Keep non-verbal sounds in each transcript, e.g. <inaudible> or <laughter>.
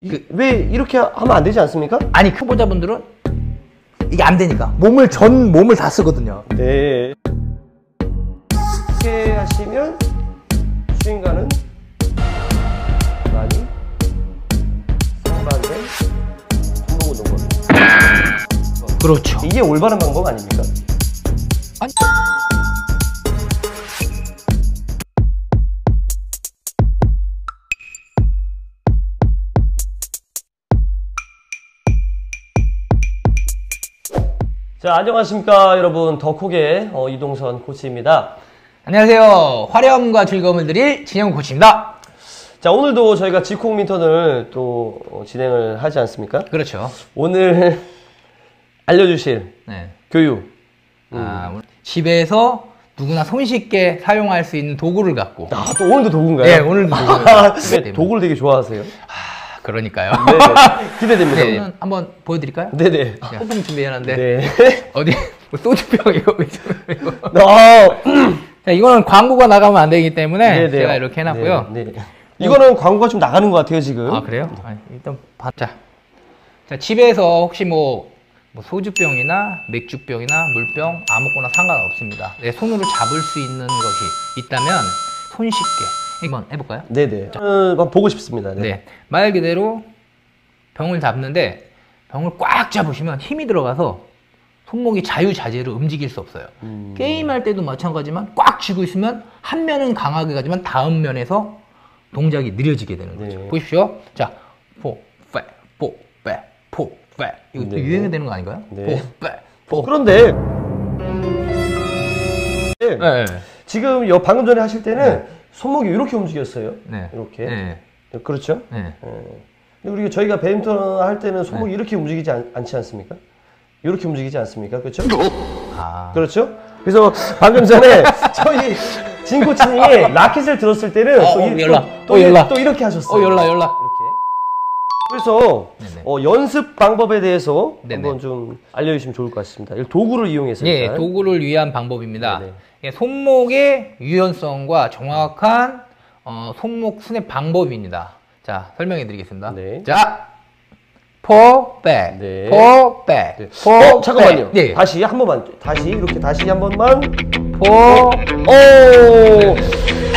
이- 왜 이렇게 하면 안 되지 않습니까? 아니 초보자분들은 이게 안 되니까 몸을 전 몸을 다 쓰거든요. 네. 이렇게 하시면 스윙가는 많이 상반된 손목 운동법. 그렇죠. 이게 올바른 방법 아닙니까? 아니. 자, 안녕하십니까, 여러분. 더콕의 어, 이동선 코치입니다. 안녕하세요. 화려함과 즐거움을 드릴 진영 코치입니다. 자, 오늘도 저희가 지콕 민턴을 또 어, 진행을 하지 않습니까? 그렇죠. 오늘 <laughs> 알려주실 네. 교육. 아, 오늘 집에서 누구나 손쉽게 사용할 수 있는 도구를 갖고. 아, 또 오늘도 도구인가요? 네, 오늘도 아, 때문에. <laughs> 도구를 되게 좋아하세요. 아, 그러니까요. 네네. 기대됩니다. 네, 한번 보여드릴까요? 네네. 소품 준비해놨는데 네. 어디 뭐 소주병 이거 왜 저래, 이거. 어, 자, 이거는 광고가 나가면 안 되기 때문에 네네. 제가 이렇게 해놨고요. 네, 네. 이거는 광고가 좀 나가는 것 같아요, 지금. 아 그래요? 아니, 일단 받자. 자 집에서 혹시 뭐, 뭐 소주병이나 맥주병이나 물병 아무거나 상관없습니다. 내 손으로 잡을 수 있는 것이 있다면 손쉽게 한번 해볼까요? 네네. 한번 보고 싶습니다. 네. 네. 말 그대로 병을 잡는데 병을 꽉 잡으시면 힘이 들어가서 손목이 자유자재로 움직일 수 없어요. 음. 게임할 때도 마찬가지만 꽉 쥐고 있으면 한 면은 강하게 가지만 다음 면에서 동작이 느려지게 되는 거죠. 네. 보십시오. 자, 포, 빼, 포, 빼, 포, 빼. 이거 또 네. 유행이 되는 거 아닌가요? 네. 포, 빼, 포. 그런데 네. 네. 지금 여 방금 전에 하실 때는 손목이 이렇게 움직였어요. 네. 이렇게. 네. 그렇죠? 네. 근데 우리가 저희가 배드민턴 할 때는 손목이 이렇게 움직이지 않, 않지 않습니까? 이렇게 움직이지 않습니까? 그렇죠? 아. 그렇죠? 그래서 방금 전에 <laughs> 저희 진 코치님이 라켓을 들었을 때는 어, 또, 어, 이-. 또, 어, 이- 연락. 또 이렇게 하셨어요. 어, 연락, 연락. 이렇게. 그래서 네네. 어, 연습 방법에 대해서 네네. 한번 좀 알려주시면 좋을 것 같습니다. 이 도구를 이용해서 예, 일단. 도구를 위한 방법입니다. 예, 손목의 유연성과 정확한 어, 손목 순의 방법입니다. 자, 설명해 드리겠습니다. 네. 자, 포, 백, 네. 포, 백, 네. 포, 어, 잠깐만요. 백. 네. 다시 한 번만. 다시 이렇게 다시 한 번만. 포, 오.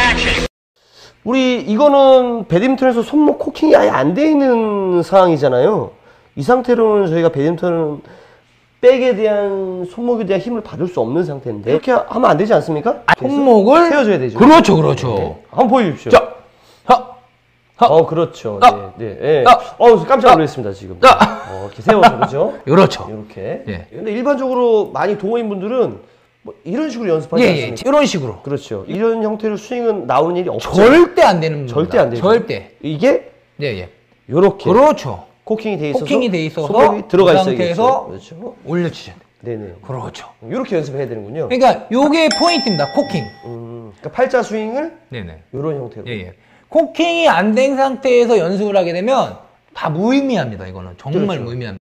우리 이거는 배드민턴에서 손목 코킹이 아예 안 돼 있는 상황이잖아요. 이 상태로는 저희가 배드민턴은 백에 대한 손목에 대한 힘을 받을 수 없는 상태인데 이렇게 하면 안 되지 않습니까? 손목을 세워줘야 되죠. 그렇죠, 그렇죠. 네. 한번 보여주십시오. 자, 하, 하, 어, 그렇죠. 아. 네, 네. 네. 아. 어, 깜짝 놀랐습니다, 지금. 아. 어, 이렇게 세워서, 그죠? <laughs> 그렇죠. 이렇게. 예. 근데 일반적으로 많이 동호인 분들은 뭐 이런 식으로 연습하지 예, 않습니까? 예, 이런 식으로. 그렇죠. 이런 형태로 스윙은 나오는 일이 없죠. 절대 안 되는 겁니다. 절대 안 되죠. 절대. 이게 예, 예. 요렇게 그렇죠. 코킹이 돼 있어서 코킹이 돼 있어서 손목이 들어가 그 있어야겠죠. 상태에서 그렇죠. 올려주셔야 돼요. 네네. 그렇죠. 요렇게 연습해야 되는군요. 그러니까 요게 포인트입니다. 코킹. 음, 그러니까 팔자 스윙을 네네. 요런 형태로. 예, 예. 코킹이 안 된 상태에서 연습을 하게 되면 다 무의미합니다. 이거는 정말 그렇죠. 무의미합니다.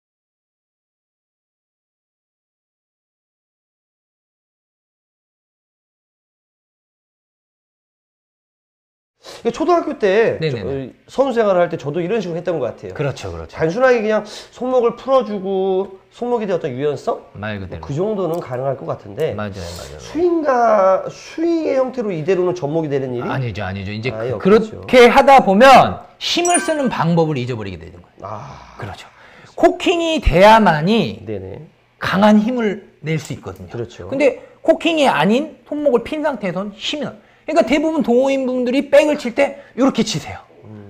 초등학교 때 네네네. 저, 선수 생활을 할 때 저도 이런 식으로 했던 것 같아요. 그렇죠, 그렇죠. 단순하게 그냥 손목을 풀어주고 손목에 대한 어떤 유연성 말 그대로. 그 정도는 가능할 것 같은데 맞아요, 맞아요. 스윙과 스윙의 형태로 이대로는 접목이 되는 일이 아니죠, 아니죠. 이제 그, 없겠죠. 렇게 하다 보면 힘을 쓰는 방법을 잊어버리게 되는 거예요. 아 그렇죠. 코킹이 돼야만이 네네 강한 힘을 낼 수 있거든요. 그렇죠. 근데 코킹이 아닌 손목을 핀 상태에서는 힘이 나. 그러니까 대부분 동호인 분들이 백을 칠 때 이렇게 치세요.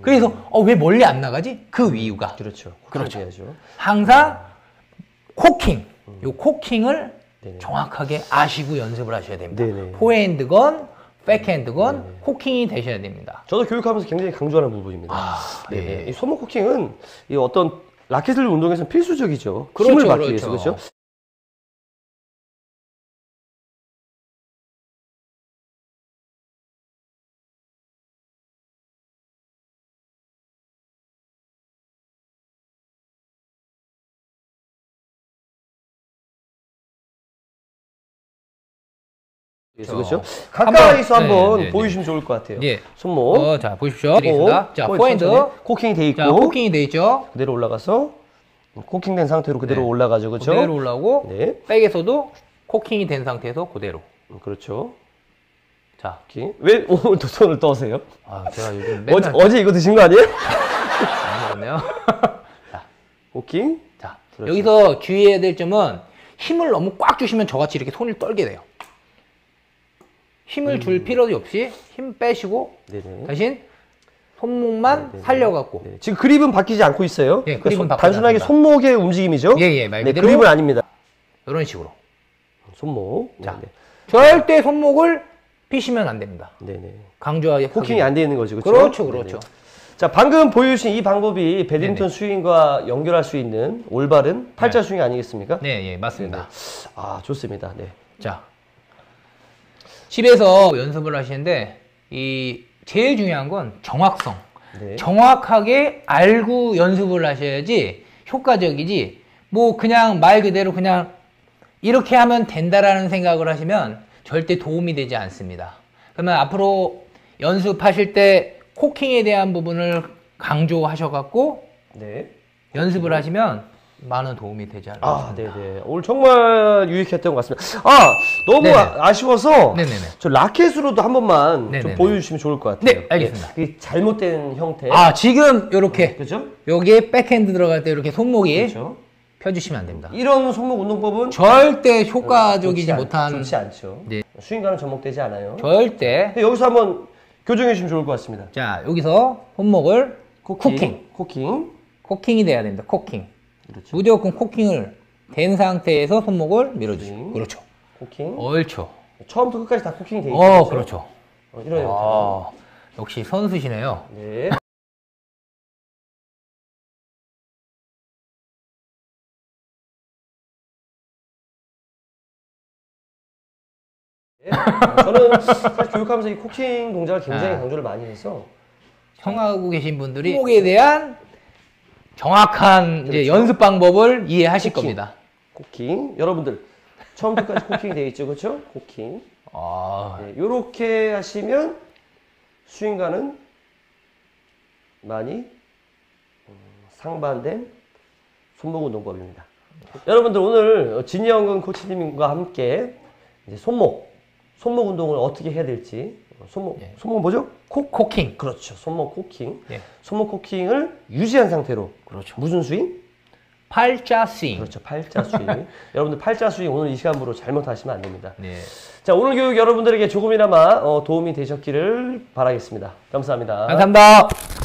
그래서 어, 왜 멀리 안 나가지? 그 이유가 그렇죠 그렇죠. 해야죠. 항상 코킹, 요 코킹을 네네. 정확하게 아시고 연습을 하셔야 됩니다. 네네. 포핸드건 백핸드건 코킹이 되셔야 됩니다. 저도 교육하면서 굉장히 강조하는 부분입니다. 아, 네네. 예. 이 손목 코킹은 이 어떤 라켓을 운동에서는 필수적이죠. 그렇죠, 힘을 받기 그렇죠. 위해서 그렇죠. 그렇죠. 가까이서 한번- 한번 네, 네, 보여주시면 좋을 것 같아요. 예. 손목. 어, 자, 보십시오. 드리겠습니다. 자, 포핸드. 코킹이 돼 있고 자, 코킹이 돼 있죠. 그대로 올라가서 코킹된 상태로 그대로 네. 올라가죠. 그렇죠? 그대로 올라오고 네. 백에서도 코킹이 된 상태에서 그대로. 음, 그렇죠. 자, 코킹. 왜 <laughs> 오늘 또 손을 떠세요? 아, 제가 요즘 어제, 맨날 어제 이거 드신 거 아니에요? 안 먹었네요. <laughs> 자, 코킹. 자, 그렇죠. 여기서 주의해야 될 점은 힘을 너무 꽉 주시면 저같이 이렇게 손을 떨게 돼요. 힘을 음. 줄 필요 없이 힘 빼시고 네네. 대신 손목만 네네. 살려갖고 네. 지금 그립은 바뀌지 않고 있어요. 예, 그러니까 손- 단순하게 않습니다. 손목의 움직임이죠. 예, 예, 말 네, 그대로 그립은 아닙니다. 이런 식으로. 손목. 자. 네네. 절대 손목을 피시면 안 됩니다. 네네. 강조하게 코킹이 안돼 있는 거죠. 그렇죠? 그렇죠, 그렇죠. 네네. 자, 방금 보여주신 이 방법이 배드민턴 스윙과 연결할 수 있는 올바른 팔자 스윙 아니겠습니까? 네, 예, 맞습니다. 아, 좋습니다. 네. 자, 집에서 연습을 하시는데 이 제일 중요한 건 정확성. 네. 정확하게 알고 연습을 하셔야지 효과적이지. 뭐 그냥 말 그대로 그냥 이렇게 하면 된다라는 생각을 하시면 절대 도움이 되지 않습니다. 그러면 앞으로 연습하실 때 코킹에 대한 부분을 강조하셔갖고 네. 연습을 하시면 많은 도움이 되지 않을까 아, 싶습니다. 네네. 오늘 정말 유익했던 것 같습니다. 아, 너무 네네. 아, 아쉬워서 네네네. 저 라켓으로도 한 번만 좀 네네네. 보여주시면 좋을 것 같아요. 네, 알겠습니다. 이 잘못된 형태. 아, 지금 이렇게 그죠? 여기에 백핸드 들어갈 때 이렇게 손목이 그렇죠. 펴주시면 안 됩니다. 이런 손목 운동법은 절대 효과적이지 좋지 않- 못한 좋지 않죠. 네. 스윙과는 접목되지 않아요. 절대 근데 여기서 한번 교정해 주시면 좋을 것 같습니다. 자 여기서 손목을 코킹. 코킹. 코킹. 코킹이 돼야 됩니다. 코킹 그렇죠. 무조건 코킹을 된 상태에서 손목을 밀어주시고 코킹. 그렇죠. 코킹. 옳죠. 처음부터 끝까지 다 코킹이 돼 있죠. 어 그렇죠. 어, 이런. 아, 역시 선수시네요. 네. 네. 저는 사실 교육하면서 이 코킹 동작을 굉장히 아. 강조를 많이 해서 시청하고 계신 분들이 손목에 대한 정확한 이제 그렇죠. 연습 방법을 이해하실 코킹. 겁니다. 코킹 여러분들 처음부터 끝까지 코킹이 되어 있죠 그렇죠 코킹 아, 이렇게 하시면 스윙과는 많이 음, 상반된 손목 운동법입니다. 여러분들 오늘 진영근 코치님과 함께 이제 손목 손목 운동을 어떻게 해야 될지 어, 손목 예. 손목 뭐죠? 코 코킹. 그렇죠 손목 코킹 예. 손목 코킹을 유지한 상태로 그렇죠. 무슨 스윙? 팔자 스윙. 그렇죠 팔자 스윙. <laughs> 여러분들 팔자 스윙 오늘 이 시간으로 잘못하시면 안 됩니다. 네. 자 오늘 교육 여러분들에게 조금이나마 어, 도움이 되셨기를 바라겠습니다. 감사합니다. 감사합니다.